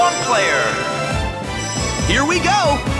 one player. Here we go!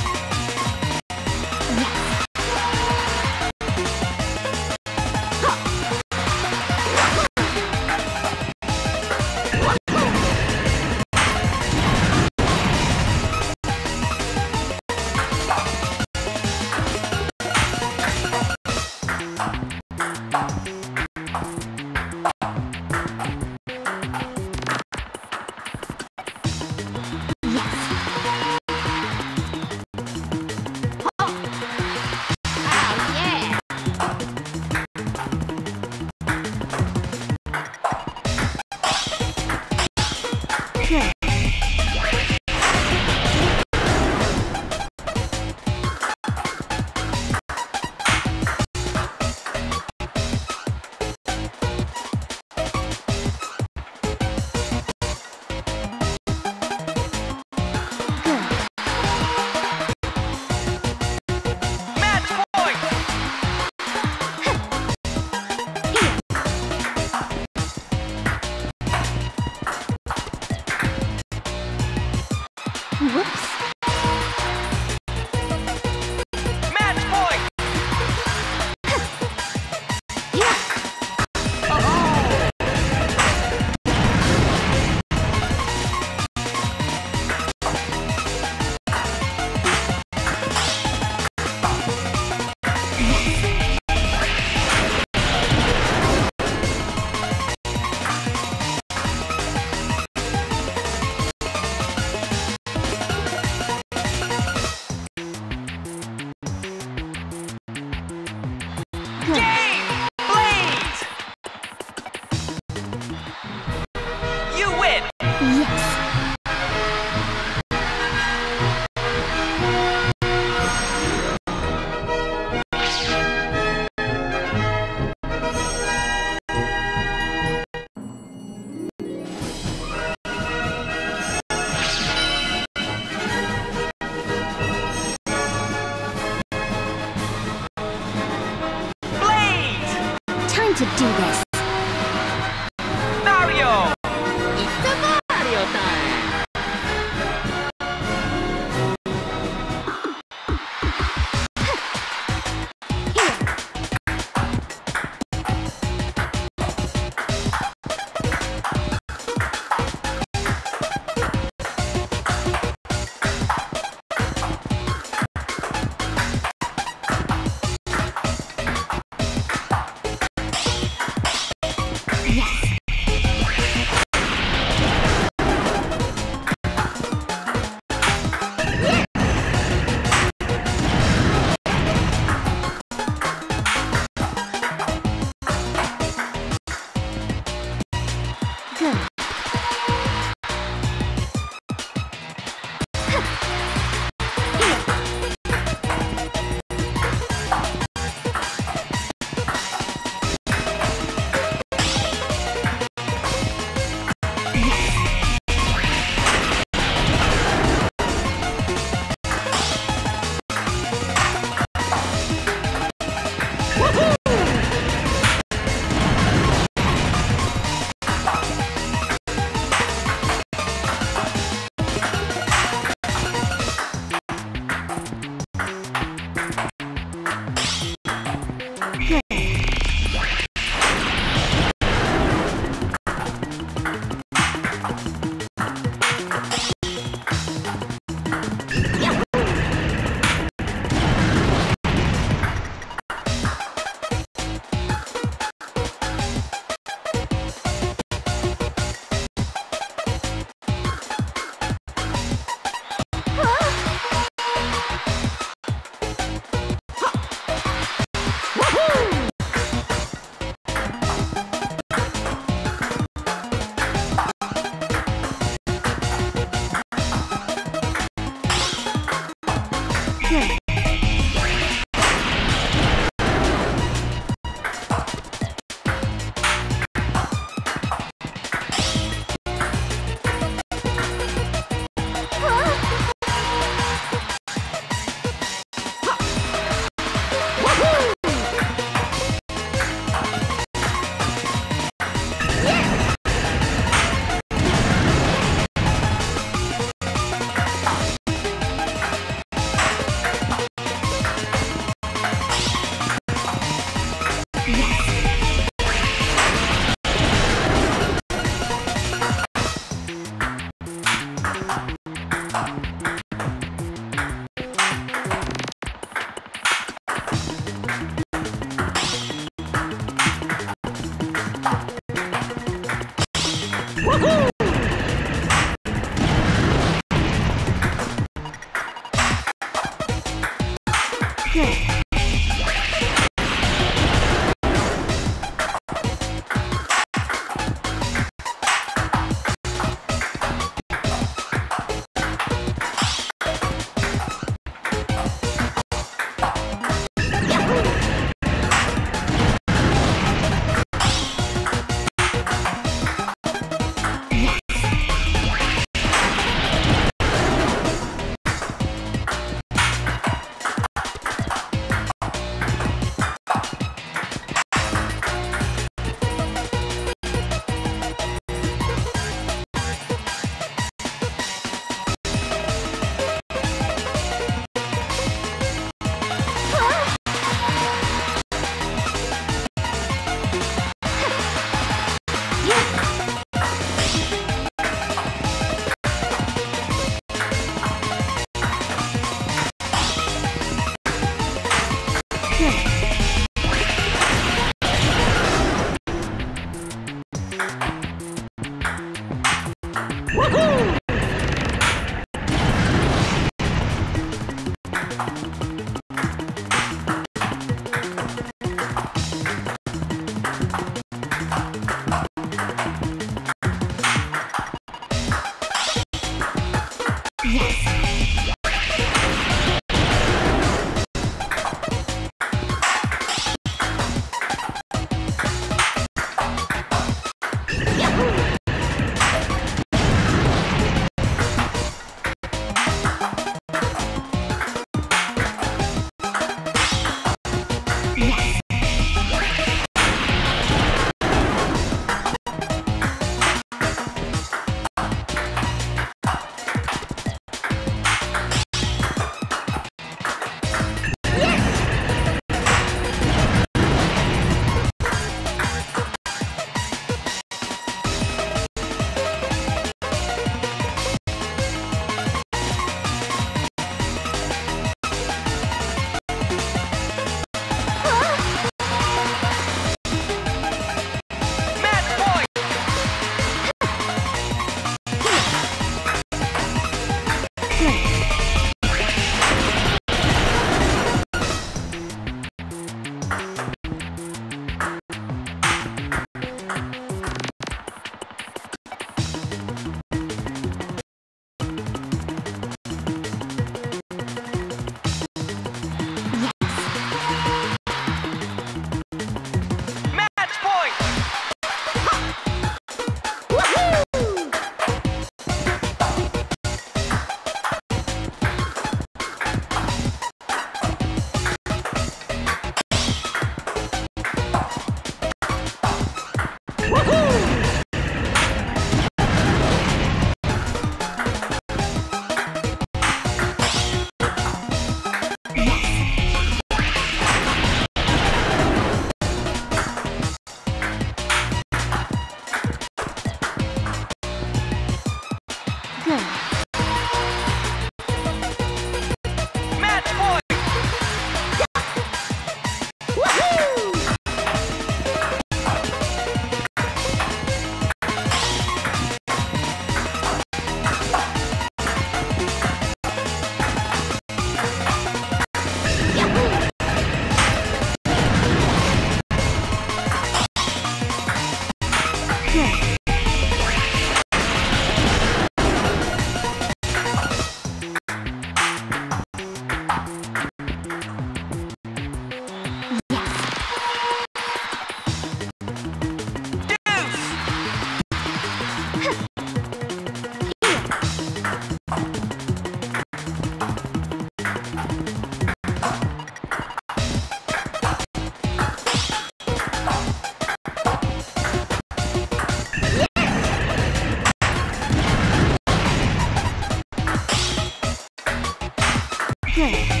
Good.